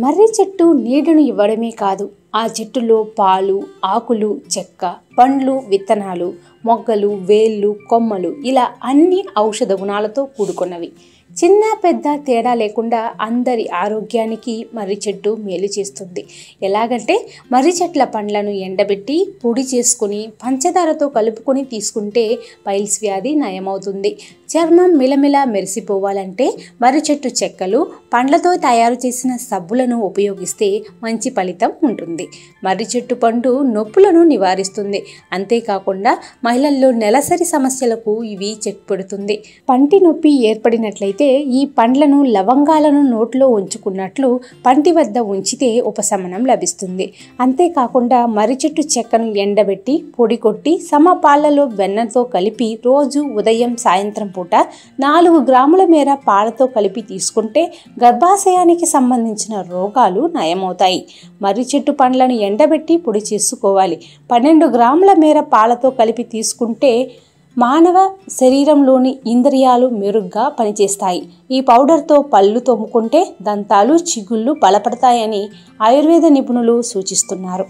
మర్రి చెట్టు నీడను ఇవ్వడమే కాదు ఆ చెట్టులో పాలు ఆకులు చెక్క పండ్లు విత్తనాలు మొగ్గలు వేళ్ళు కొమ్మలు ఇలా అన్ని ఔషధ గుణాలతో కూడుకున్నవి. చిన్న పెద్ద తేడా లేకుండా అందరి ఆరోగ్యానికి మర్రి చెట్టు మేలు చేస్తుంది. ఎలాగంటే మర్రి చెట్ల పండ్లను ఎండబెట్టి పొడి చేసుకుని పంచదారతో కలుపుకొని తీసుకుంటే పైల్స్ వ్యాధి నయమవుతుంది. చర్మం మిలమిల మెరిసిపోవాలంటే మర్రి చెట్టు చెక్కలు పండ్లతో తయారు చేసిన సబ్బులను ఉపయోగిస్తే మంచి ఫలితం ఉంటుంది. మర్రి చెట్టు పండు నొప్పులను నివారిస్తుంది. అంతేకాకుండా మహిళల్లో నెలసరి సమస్యలకు ఇవి చెక్ పెడుతుంది పంటి నొప్పి ఏర్పడినట్లయితే ఈ పండ్లను లవంగాలను నోట్లో ఉంచుకున్నట్లు పంటి వద్ద ఉంచితే ఉపశమనం లభిస్తుంది. అంతేకాకుండా మర్రి చెట్టు చెక్కను ఎండబెట్టి పొడి కొట్టి సమ పాలలో వెన్నతో కలిపి రోజు ఉదయం సాయంత్రం పూట నాలుగు గ్రాముల మేర పాలతో కలిపి తీసుకుంటే గర్భాశయానికి సంబంధించిన రోగాలు నయమవుతాయి. మర్రి చెట్టు పండ్లను ఎండబెట్టి పొడి చేసుకోవాలి. పన్నెండు గ్రాముల మేర పాలతో కలిపి తీసుకుంటే మానవ శరీరంలోని ఇంద్రియాలు మెరుగ్గా పనిచేస్తాయి. ఈ పౌడర్తో పళ్ళు తోముకుంటే దంతాలు చిగుళ్ళు బలపడతాయని ఆయుర్వేద నిపుణులు సూచిస్తున్నారు.